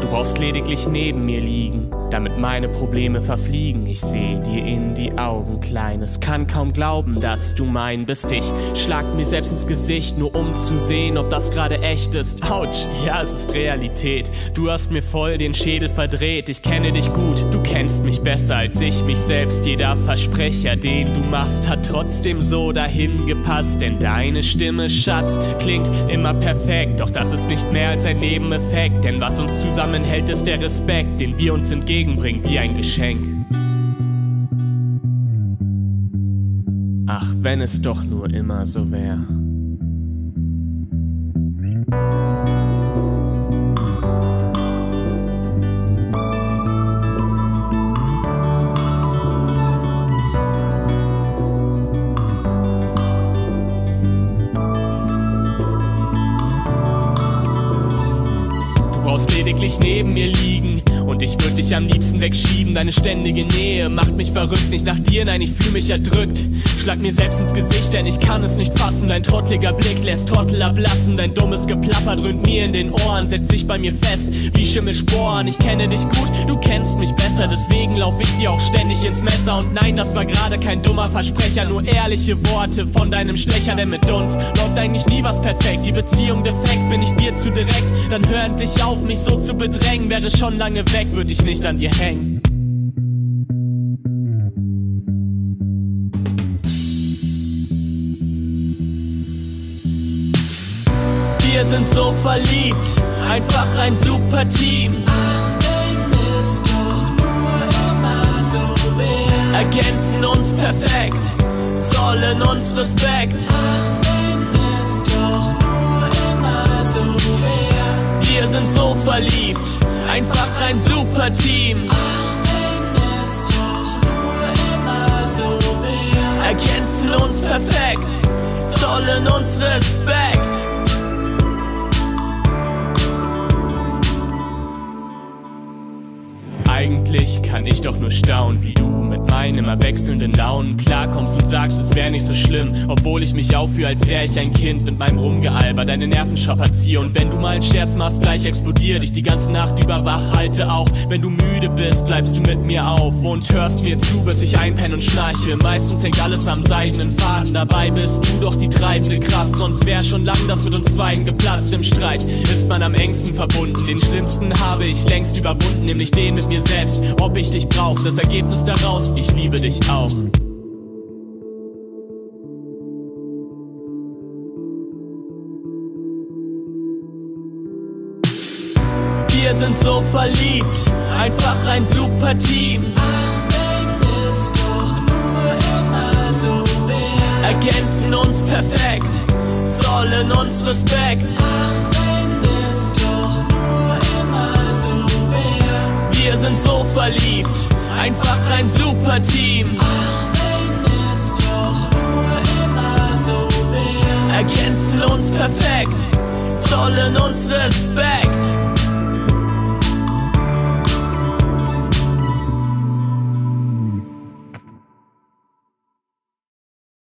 Du brauchst lediglich neben mir liegen, damit meine Probleme verfliegen. Ich sehe in die Augen, Kleines, kann kaum glauben, dass du mein bist. Ich schlag mir selbst ins Gesicht, nur um zu sehen, ob das gerade echt ist. Autsch, ja, es ist Realität. Du hast mir voll den Schädel verdreht. Ich kenne dich gut, du kennst mich besser als ich mich selbst. Jeder Versprecher, den du machst, hat trotzdem so dahin gepasst. Denn deine Stimme, Schatz, klingt immer perfekt. Doch das ist nicht mehr als ein Nebeneffekt. Denn was uns zusammenhält, ist der Respekt, den wir uns entgegenbringen wie ein Geschenk. Wenn es doch nur immer so wäre. Brauchst lediglich neben mir liegen und ich würde dich am liebsten wegschieben. Deine ständige Nähe macht mich verrückt, nicht nach dir, nein, ich fühle mich erdrückt. Schlag mir selbst ins Gesicht, denn ich kann es nicht fassen. Dein trottliger Blick lässt Trottel ablassen. Dein dummes Geplapper dröhnt mir in den Ohren, setzt sich bei mir fest wie Schimmelsporen. Ich kenne dich gut, du kennst mich besser, deswegen lauf ich dir auch ständig ins Messer. Und nein, das war gerade kein dummer Versprecher, nur ehrliche Worte von deinem Stecher, denn mit uns läuft eigentlich nie was perfekt. Die Beziehung defekt, bin ich dir zu direkt, dann hör endlich auf, mich so zu bedrängen. Wäre schon lange weg, würde ich nicht an dir hängen. Wir sind so verliebt, einfach ein super Team. Ergänzen uns perfekt, zollen uns Respekt. Verliebt, einfach ein super Team. Ergänzen uns perfekt, zollen uns Respekt. Eigentlich kann ich doch nur staunen, wie du mit meinen immer wechselnden Launen klarkommst und sagst, es wäre nicht so schlimm. Obwohl ich mich aufführe, als wäre ich ein Kind mit meinem Rumgealber, deine Nerven strapaziere. Und wenn du mal einen Scherz machst, gleich explodiert ich die ganze Nacht über wach. Halte auch, wenn du müde bist, bleibst du mit mir auf und hörst mir zu, bis ich einpenne und schnarche. Meistens hängt alles am seidenen Faden, dabei bist du doch die treibende Kraft. Sonst wär schon lang das mit uns Zweien geplatzt im Streit. Ist man am engsten verbunden, den schlimmsten habe ich längst überwunden, nämlich den mit mir selbst. Ob ich dich brauch, das Ergebnis daraus, ich liebe dich auch. Wir sind so verliebt, einfach ein super Team. Ergänzen uns perfekt, zollen uns Respekt. Wir verliebt, einfach ein super Team. Ergänzen uns perfekt, zollen uns Respekt.